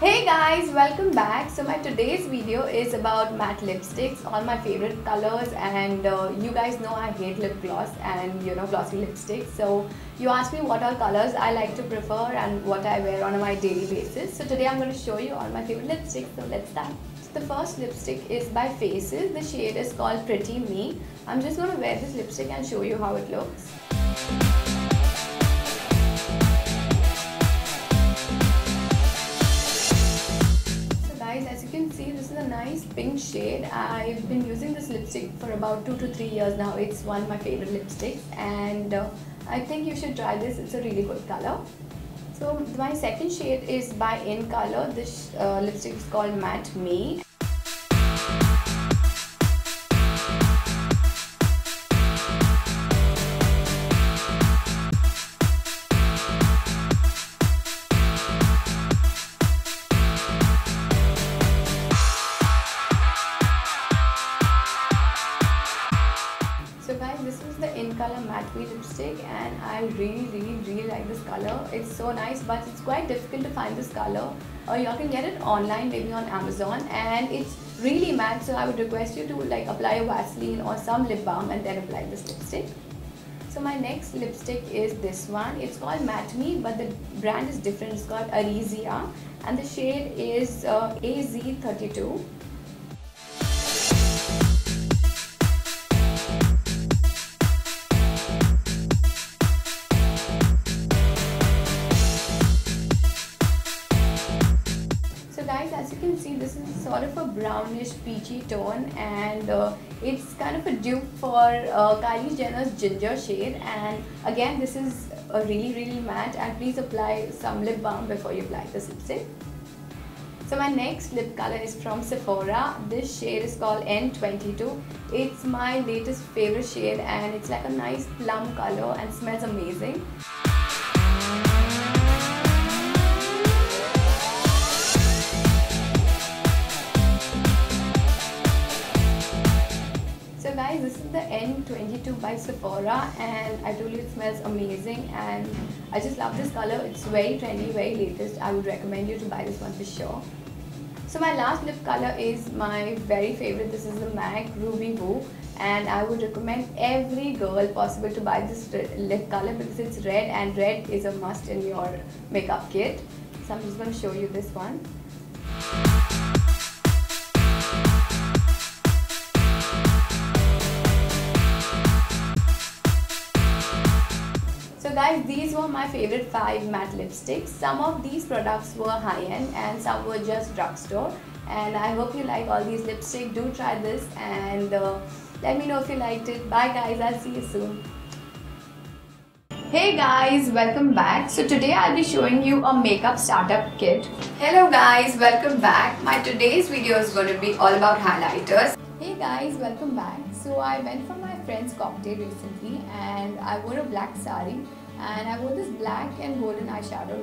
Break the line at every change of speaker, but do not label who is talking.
Hey guys, welcome back. So my today's video is about matte lipsticks, all my favorite colors and uh, you guys know I hate lip gloss and you know glossy lipsticks. So you asked me what are colors I like to prefer and what I wear on my daily basis. So today I'm going to show you all my favorite lipsticks. So let's start. So the first lipstick is by Faces. The shade is called Pretty Me. I'm just going to wear this lipstick and show you how it looks. Shade. I've been using this lipstick for about two to three years now. It's one of my favorite lipsticks. And uh, I think you should try this. It's a really good color. So my second shade is by Incolor. This uh, lipstick is called Matte Me this is the Incolor matte me lipstick and I really really really like this color. It's so nice but it's quite difficult to find this color. Uh, you can get it online maybe on Amazon and it's really matte so I would request you to like apply a Vaseline or some lip balm and then apply this lipstick. So my next lipstick is this one. It's called matte me but the brand is different. It's called Arisia and the shade is uh, AZ32 this is sort of a brownish peachy tone and uh, it's kind of a dupe for uh, Kylie Jenner's ginger shade and again this is a really really matte and please apply some lip balm before you apply this lipstick. So my next lip color is from Sephora. This shade is called N22. It's my latest favorite shade and it's like a nice plum color and smells amazing. Is the N22 by Sephora and I told you it smells amazing and I just love this color. It's very trendy very latest. I would recommend you to buy this one for sure. So my last lip color is my very favorite. This is the MAC Ruby Woo and I would recommend every girl possible to buy this lip color because it's red and red is a must in your makeup kit. So I'm just going to show you this one So guys, these were my favorite 5 matte lipsticks. Some of these products were high-end and some were just drugstore. And I hope you like all these lipsticks. Do try this and uh, let me know if you liked it. Bye guys, I'll see you soon. Hey guys, welcome back. So today I'll be showing you a makeup startup kit. Hello guys, welcome back. My today's video is going to be all about highlighters. Hey guys, welcome back. So I went for my friend's cocktail recently and I wore a black sari and I wore this black and golden eyeshadow